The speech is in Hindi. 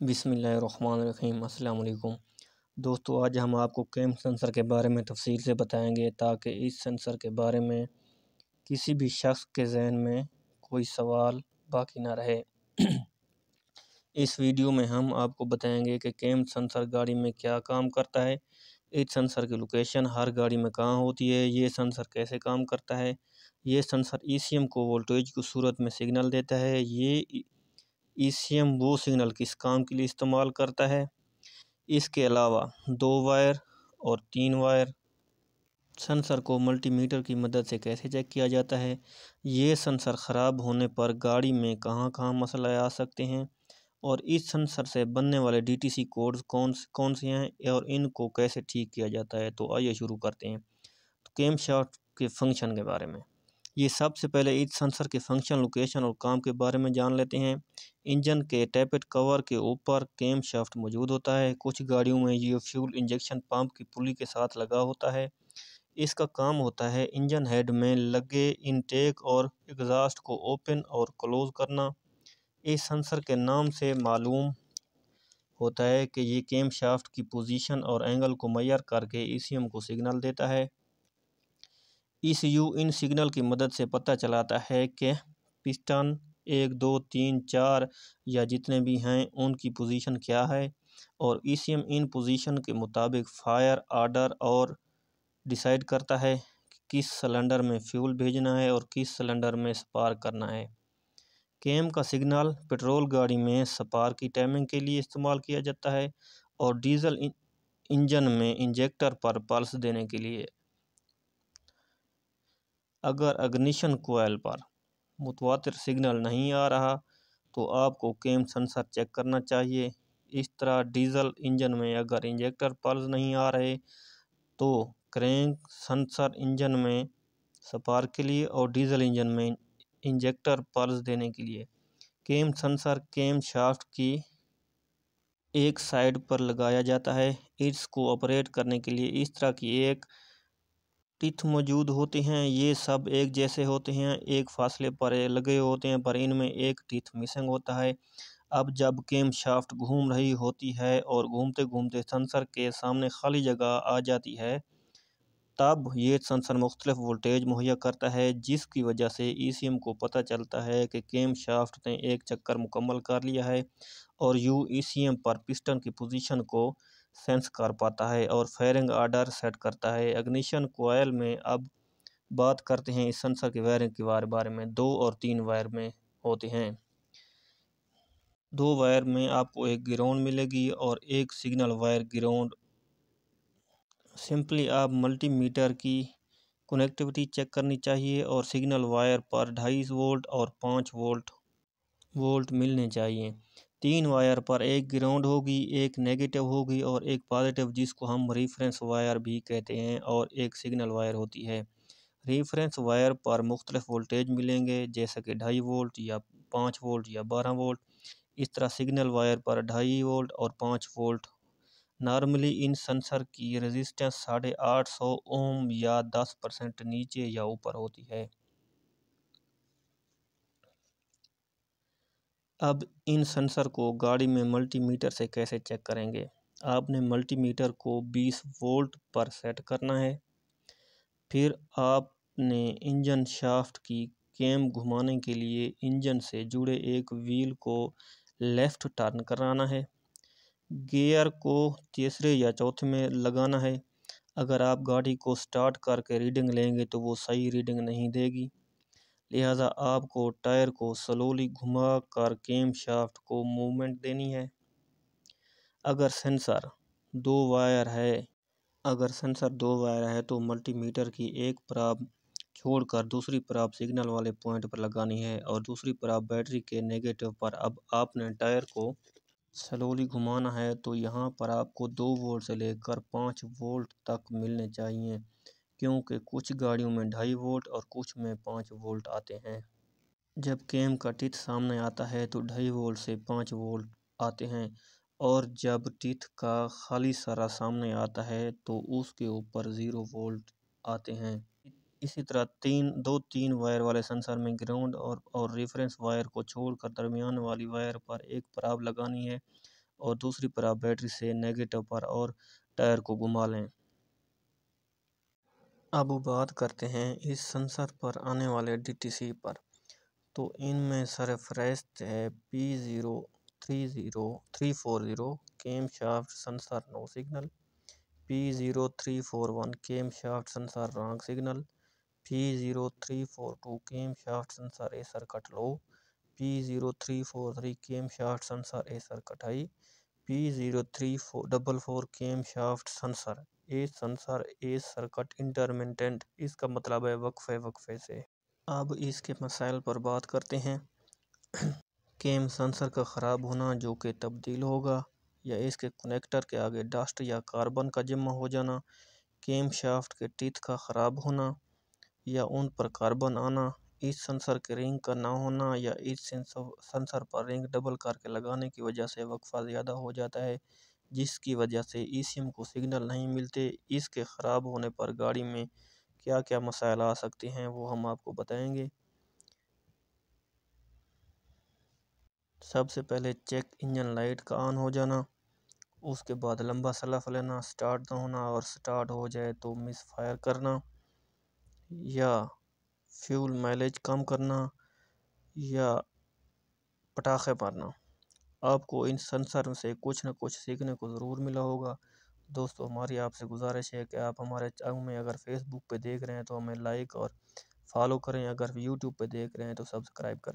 बिसमीम अल्लाम दोस्तों, आज हम आपको कैम सेंसर के बारे में तफसील से बताएँगे, ताकि इस सेंसर के बारे में किसी भी शख्स के जहन में कोई सवाल बाकी ना रहे। इस वीडियो में हम आपको बताएँगे कि कैम सेंसर गाड़ी में क्या काम करता है। इस सेंसर की लोकेशन, हर गाड़ी में कहाँ होती है, ये सेंसर कैसे काम करता है। ये सेंसर ईसीएम को वोल्टेज की सूरत में सिग्नल देता है। ये ईसीएम वो सिग्नल किस काम के लिए इस्तेमाल करता है? इसके अलावा दो वायर और तीन वायर। सेंसर को मल्टीमीटर की मदद से कैसे चेक किया जाता है? ये सेंसर ख़राब होने पर गाड़ी में कहाँ कहाँ मसला आ सकते हैं? और इस सेंसर से बनने वाले डीटीसी कोड्स कौन कौन से हैं और इनको कैसे ठीक किया जाता है? तो आइए शुरू करते हैं। तो केम के फ़ंक्शन के बारे में। ये सबसे पहले इस सेंसर के फ़ंक्शन, लोकेशन और काम के बारे में जान लेते हैं। इंजन के टैपेट कवर के ऊपर केम शाफ्ट मौजूद होता है। कुछ गाड़ियों में ये फ्यूल इंजेक्शन पंप की पुली के साथ लगा होता है। इसका काम होता है इंजन हेड में लगे इनटेक और एग्जास्ट को ओपन और क्लोज करना। इस सेंसर के नाम से मालूम होता है कि ये केम शाफ्ट की पोजीशन और एंगल को मैयर करके ईसीएम को सिग्नल देता है। इस यू इन सिग्नल की मदद से पता चलाता है कि पिस्टन एक, दो, तीन, चार या जितने भी हैं, उनकी पोजीशन क्या है और ईसीएम इन पोजीशन के मुताबिक फायर आर्डर और डिसाइड करता है कि किस सिलेंडर में फ्यूल भेजना है और किस सिलेंडर में स्पार्क करना है। केम का सिग्नल पेट्रोल गाड़ी में स्पार्क की टाइमिंग के लिए इस्तेमाल किया जाता है और डीजल इंजन में इंजेक्टर पर पल्स देने के लिए। अगर अग्निशन कोयल पर मुतवातर सिग्नल नहीं आ रहा तो आपको केम सेंसर चेक करना चाहिए। इस तरह डीजल इंजन में अगर इंजेक्टर पल्स नहीं आ रहे तो क्रैंक सेंसर इंजन में स्पार्क के लिए और डीजल इंजन में इंजेक्टर पल्स देने के लिए। केम सेंसर केम शाफ्ट की एक साइड पर लगाया जाता है। इसको ऑपरेट करने के लिए इस तरह की एक टिथ मौजूद होते हैं, ये सब एक जैसे होते हैं, एक फासले पर लगे होते हैं, पर इनमें एक टिथ मिसिंग होता है। अब जब केम शाफ्ट घूम रही होती है और घूमते घूमते सेंसर के सामने खाली जगह आ जाती है, तब ये सेंसर मुख्तलिफ़ वोल्टेज मुहैया करता है, जिसकी वजह से ई सी एम को पता चलता है कि केम शाफ्ट ने एक चक्कर मुकम्मल कर लिया है और यू ई सी एम पर पिस्टन की पोजीशन को सेंस कर पाता है और फायरिंग आर्डर सेट करता है। अग्निशन कोयल में अब बात करते हैं इस सेंसर की वायरिंग के बारे में। दो और तीन वायर में होते हैं। दो वायर में आपको एक ग्राउंड मिलेगी और एक सिग्नल वायर ग्राउंड। सिंपली आप मल्टीमीटर की कनेक्टिविटी चेक करनी चाहिए और सिग्नल वायर पर ढाई वोल्ट और पाँच वोल्ट वोल्ट मिलने चाहिए। तीन वायर पर एक ग्राउंड होगी, एक नेगेटिव होगी और एक पॉजिटिव, जिसको हम रेफरेंस वायर भी कहते हैं और एक सिग्नल वायर होती है। रेफरेंस वायर पर मुख्तलिफ़ वोल्टेज मिलेंगे, जैसे कि ढाई वोल्ट या पाँच वोल्ट या बारह वोल्ट इस तरह सिग्नल वायर पर ढाई वोल्ट और पाँच वोल्ट नॉर्मली इन सेंसर की रेजिस्टेंस साढ़े आठ सौ ओम या दस परसेंट नीचे या ऊपर होती है। अब इन सेंसर को गाड़ी में मल्टीमीटर से कैसे चेक करेंगे? आपने मल्टीमीटर को 20 वोल्ट पर सेट करना है। फिर आपने इंजन शाफ्ट की कैम घुमाने के लिए इंजन से जुड़े एक व्हील को लेफ़्ट टर्न कराना है। गियर को तीसरे या चौथे में लगाना है। अगर आप गाड़ी को स्टार्ट करके रीडिंग लेंगे तो वो सही रीडिंग नहीं देगी। लिहाजा आपको टायर को स्लोली घुमा कर केम शाफ्ट को मूवमेंट देनी है। अगर सेंसर दो वायर है, अगर सेंसर दो वायर है तो मल्टीमीटर की एक प्राप छोड़कर दूसरी प्राप सिग्नल वाले पॉइंट पर लगानी है और दूसरी प्राप बैटरी के नेगेटिव पर। अब आपने टायर को स्लोली घुमाना है तो यहाँ पर आपको दो वोल्ट से लेकर पाँच वोल्ट तक मिलने चाहिए। क्योंकि कुछ गाड़ियों में ढाई वोल्ट और कुछ में पाँच वोल्ट आते हैं। जब कैम का टिथ सामने आता है तो ढाई वोल्ट से पाँच वोल्ट आते हैं और जब टिथ का खाली सारा सामने आता है तो उसके ऊपर ज़ीरो वोल्ट आते हैं। इसी तरह तीन, दो तीन वायर वाले सेंसर में ग्राउंड और और रेफरेंस वायर को छोड़कर दरमियान वाली वायर पर एक पराब लगानी है और दूसरी पर आप बैटरी से नेगेटिव पर और टायर को घुमा लें। अब बात करते हैं इस सेंसर पर आने वाले डीटीसी पर। तो इनमें सरफरेस्ट है P zero three zero three four zero cam shaft sensor no signal P zero three four one cam shaft sensor wrong signal P zero three four two cam shaft sensor A circuit low P zero three four three cam shaft sensor A circuit high P zero three four double four cam shaft sensor A sensor, A circuit intermittent इसका मतलब है वक्फे वक्फे से। अब इसके मसाइल पर बात करते हैं। केम सेंसर का ख़राब होना जो कि तब्दील होगा, या इसके कनेक्टर के आगे डस्ट या कार्बन का जमा हो जाना, केम शाफ्ट के टीथ का ख़राब होना, या उन पर कार्बन आना, इस सेंसर के रिंग का ना होना, या इस सेंसर पर रिंग डबल करके लगाने की वजह से वक्फा ज़्यादा हो जाता है जिसकी वजह से ईसीएम को सिग्नल नहीं मिलते, इसके ख़राब होने पर गाड़ी में क्या क्या मसाइल आ सकते हैं, वो हम आपको बताएँगे। सबसे पहले चेक इंजन लाइट का ऑन हो जाना, उसके बाद लंबा सलाफ लेना, स्टार्ट ना होना और स्टार्ट हो जाए तो मिस फायर करना, या फ्यूल माइलेज कम करना, या पटाखे मारना। आपको इन संसार से कुछ ना कुछ सीखने को ज़रूर मिला होगा। दोस्तों, हमारी आपसे गुजारिश है कि आप हमारे में अगर फेसबुक पे देख रहे हैं तो हमें लाइक और फॉलो करें। अगर यूट्यूब पे देख रहे हैं तो सब्सक्राइब करें।